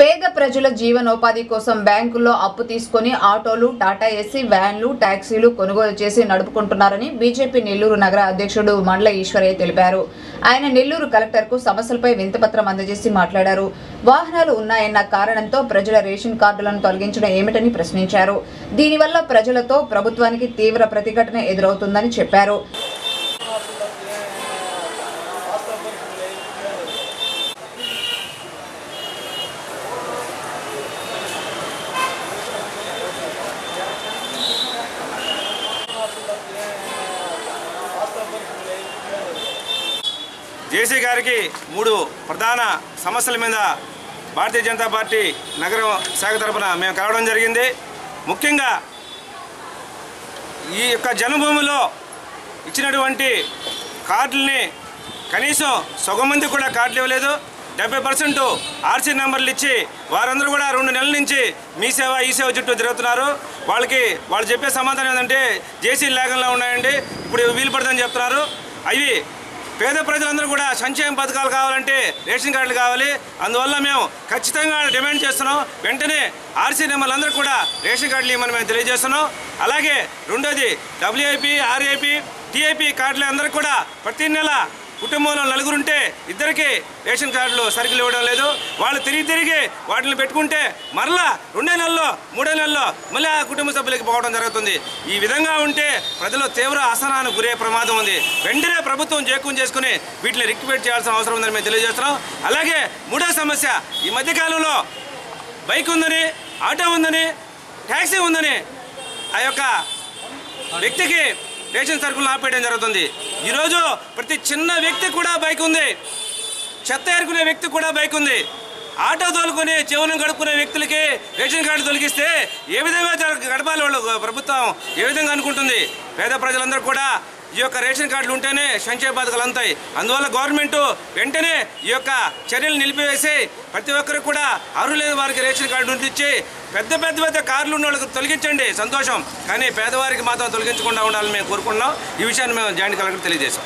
పేద ప్రజల జీవనోపాధి కోసం బ్యాంకుల్లో అప్పు తీసుకొని ఆటోలు టాటా ఏసీ వ్యాన్లు ట్యాక్సీలు కొనుగోలు చేసి నడుపుకుంటున్నారని బీజేపీ నెల్లూరు నగర అధ్యక్షుడు మండల ఈశ్వరయ్య తెలిపారు. ఆయన నెల్లూరు కలెక్టర్కు సమస్యలపై వింతపత్రం అందజేసి మాట్లాడారు. వాహనాలు ఉన్నాయన్న కారణంతో ప్రజల రేషన్ కార్డులను తొలగించడం ఏమిటని ప్రశ్నించారు. దీనివల్ల ప్రజలతో ప్రభుత్వానికి తీవ్ర ప్రతిఘటన ఎదురవుతుందని చెప్పారు. జేసీ గారికి మూడు ప్రధాన సమస్యల మీద భారతీయ జనతా పార్టీ నగరం శాఖ తరఫున మేము కలవడం జరిగింది. ముఖ్యంగా ఈ యొక్క జన్మభూమిలో ఇచ్చినటువంటి కార్డుల్ని కనీసం సగం మంది కూడా కార్డులు ఇవ్వలేదు. డెబ్బై పర్సెంట్ ఆర్సీ నెంబర్లు ఇచ్చి వారందరూ కూడా రెండు నెలల నుంచి మీ సేవ ఈ సేవ చుట్టూ తిరుగుతున్నారు. వాళ్ళకి వాళ్ళు చెప్పే సమాధానం ఏంటంటే జేసీ లేఖంలో ఉన్నాయండి. ఇప్పుడు వీలు పడుతుందని చెప్తున్నారు. అవి పేద ప్రజలందరూ కూడా సంక్షేమ పథకాలు కావాలంటే రేషన్ కార్డులు కావాలి. అందువల్ల మేము ఖచ్చితంగా డిమాండ్ చేస్తున్నాం. వెంటనే ఆర్సీ నెంబర్లు అందరూ కూడా రేషన్ కార్డులు ఇవ్వమని మేము తెలియజేస్తున్నాం. అలాగే రెండోది డబ్ల్యూఐపి ఆర్ఏపి టీఐపి కార్డులు అందరూ కూడా ప్రతి నెల కుటుంబంలో నలుగురుంటే ఇద్దరికి రేషన్ కార్డులు సరుకులు ఇవ్వడం లేదు. వాళ్ళు తిరిగి తిరిగి వాటిని పెట్టుకుంటే మరలా రెండే నెలల్లో మూడో నెలల్లో మళ్ళీ ఆ కుటుంబ సభ్యులకి పోవడం జరుగుతుంది. ఈ విధంగా ఉంటే ప్రజలు తీవ్ర అసహనానికి గురే ప్రమాదం ఉంది. వెంటనే ప్రభుత్వం జేకం చేసుకుని వీటిని రిక్టివేట్ చేయాల్సిన అవసరం ఉందని మేము తెలియజేస్తున్నాం. అలాగే మూడో సమస్య ఈ మధ్యకాలంలో బైక్ ఉందని ఆటో ఉందని ట్యాక్సీ ఉందని ఆ యొక్క వ్యక్తికి రేషన్ సరుకులు ఆపేయడం జరుగుతుంది. ఈరోజు ప్రతి చిన్న వ్యక్తి కూడా బైక్ ఉంది. చెత్త ఏరుకునే వ్యక్తి కూడా బైక్ ఉంది. ఆటో తోలుకొని చెవులను గడుపుకునే వ్యక్తులకి రేషన్ కార్డు తొలగిస్తే ఏ విధంగా గడపాలి వాళ్ళు ప్రభుత్వం? ఏ విధంగా అనుకుంటుంది? పేద ప్రజలందరూ కూడా ఈ యొక్క రేషన్ కార్డులు ఉంటేనే సంక్షేమ పథకాలు అందుతాయి. అందువల్ల గవర్నమెంట్ వెంటనే ఈ యొక్క చర్యలు నిలిపివేసి ప్రతి ఒక్కరికి కూడా అర్హులైన వారికి రేషన్ కార్డు ఇచ్చి పెద్ద పెద్ద పెద్ద కార్లు ఉన్న వాళ్ళకి తొలగించండి. సంతోషం. కానీ పేదవారికి మాత్రం తొలగించకుండా ఉండాలని మేము కోరుకుంటున్నాం. ఈ విషయాన్ని మేము జాయింట్ కలెక్టర్ తెలియజేశాం.